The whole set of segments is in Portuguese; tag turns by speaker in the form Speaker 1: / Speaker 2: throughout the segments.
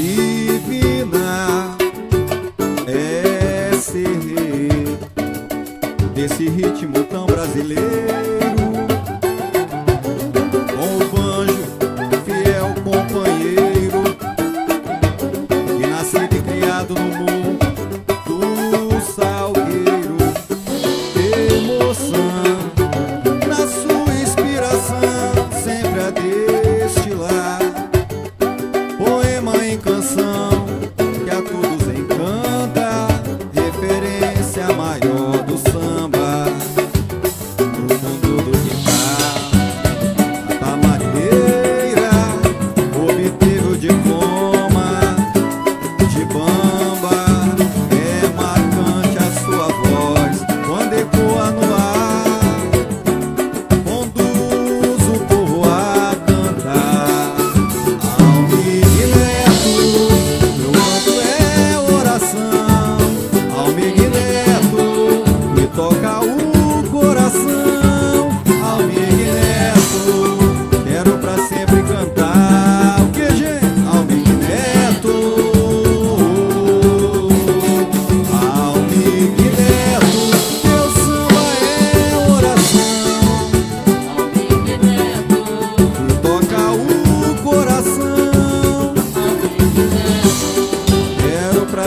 Speaker 1: divina é ser desse ritmo tão brasileiro. sem canção.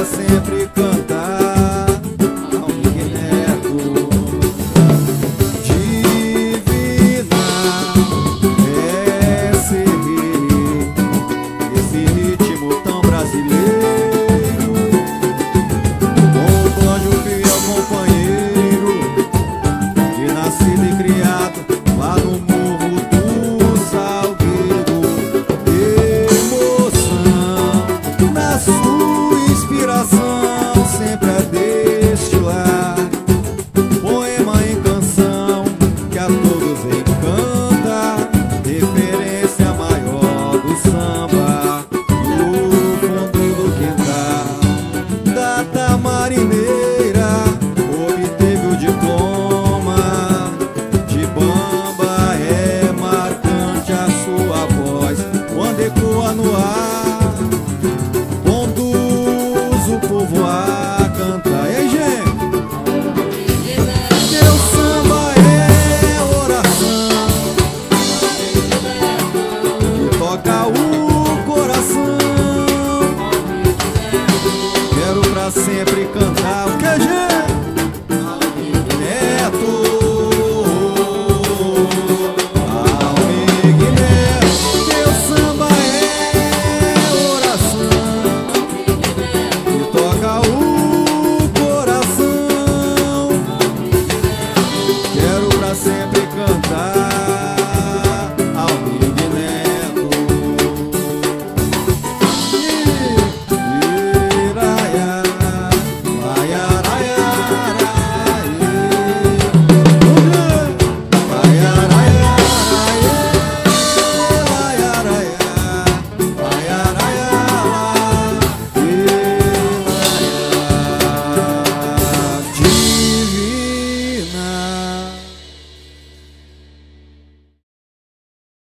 Speaker 1: sempre A cantar. Ei, gente! Meu samba é oração que toca o coração. Quero pra sempre cantar o que, gente?